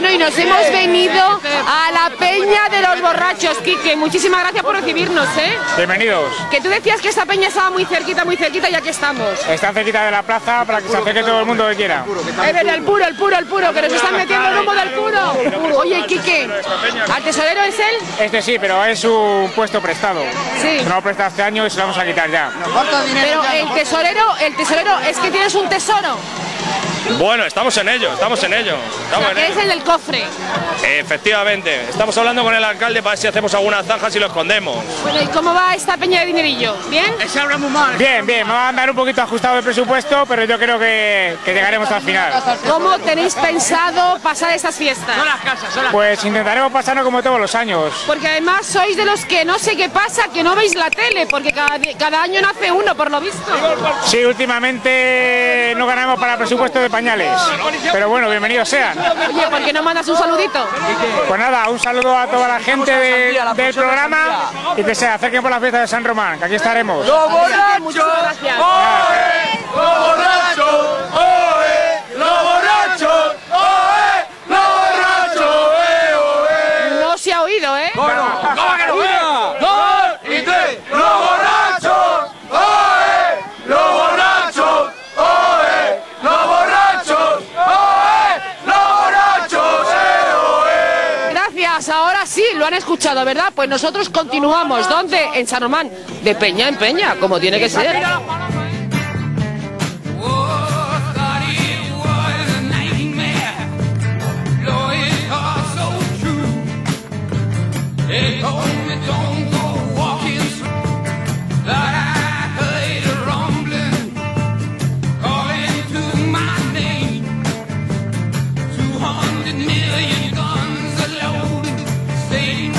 Bueno, y nos hemos venido a la Peña de los Borrachos. Quique, muchísimas gracias por recibirnos, ¿eh? Bienvenidos. Que tú decías que esta peña estaba muy cerquita, muy cerquita, y aquí estamos. Está cerquita de la plaza para que se acerque todo el mundo que quiera. Es verdad, el puro, el puro, el puro, que nos están metiendo el humo del puro. Oye, Quique, ¿al tesorero es él? Este sí, pero es un puesto prestado. Sí. No lo presta este año y se lo vamos a quitar ya. Pero el tesorero, el tesorero, es que tienes un tesoro. Bueno, estamos en ello, estamos en ello. O Estamos sea, en que es ello. el del cofre. Efectivamente, estamos hablando con el alcalde para ver si hacemos alguna zanja si lo escondemos. Bueno, ¿y cómo va esta peña de dinerillo? ¿Bien? Bien, bien, me va a andar un poquito ajustado el presupuesto, pero yo creo que, que llegaremos al final. ¿Cómo tenéis pensado pasar estas fiestas? Pues intentaremos pasarnos como todos los años. Porque además sois de los que no sé qué pasa, que no veis la tele, porque cada, cada año nace uno, por lo visto. Sí, últimamente no ganamos para presupuesto de pañales. Pero bueno, bienvenidos sean. Oye, ¿por qué no mandas un saludito? Pues nada, un saludo a toda la gente de- del programa y que se acerquen por la fiesta de San Román, que aquí estaremos. Muchísimas gracias. No se ha oído, ¿eh? Gracias, ahora sí, lo han escuchado, ¿verdad? Pues nosotros continuamos. ¿Dónde? En San Román. De Peña en Peña, como tiene que ser. Million see.